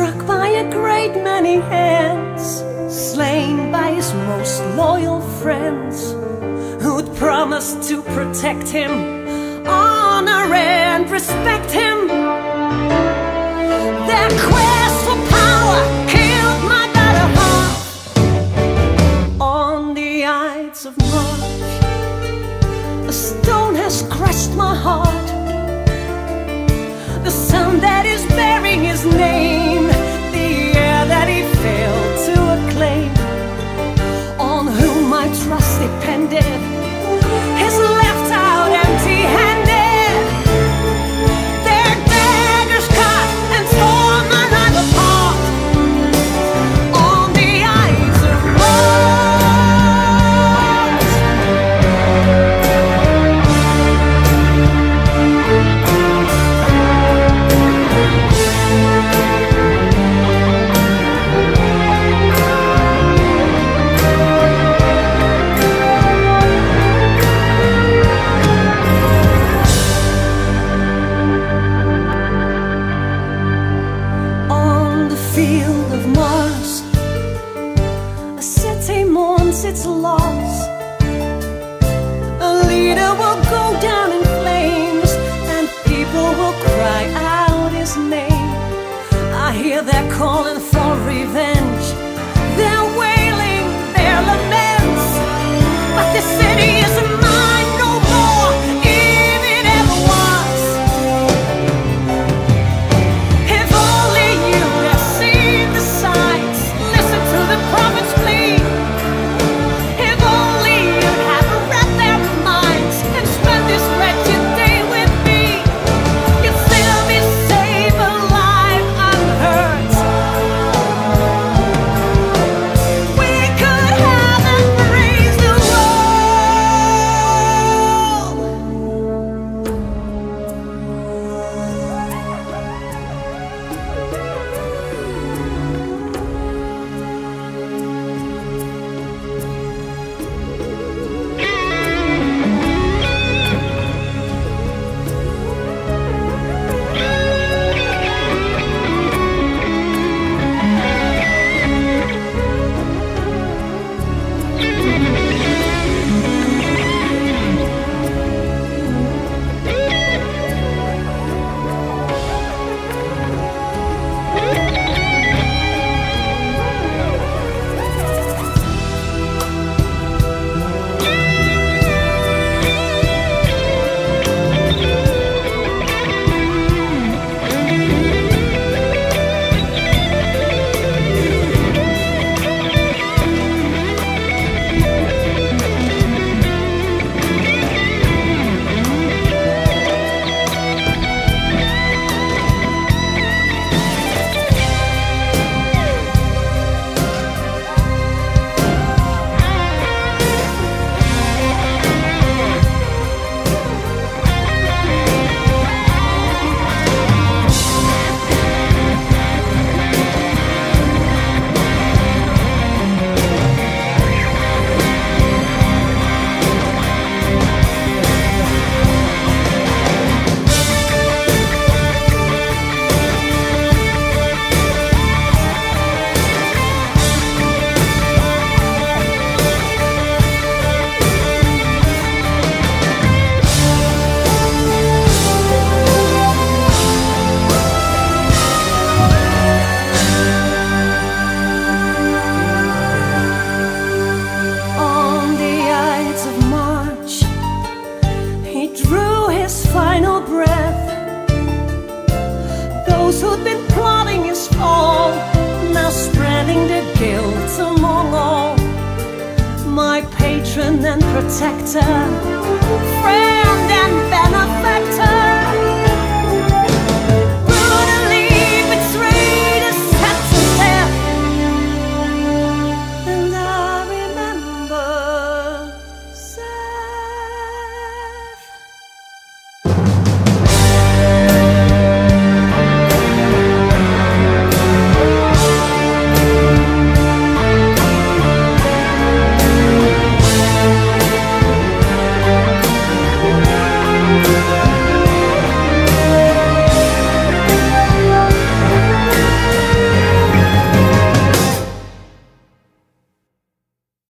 struck by a great many hands, slain by his most loyal friends, who'd promised to protect him, honor and respect him. Their quest for power killed my better half. On the Ides of March, a stone has crushed my heart. The sun that is bearing his name. Mourns its loss. A leader will go down in flames, and people will cry out his name. I hear they're calling for revenge. Protector,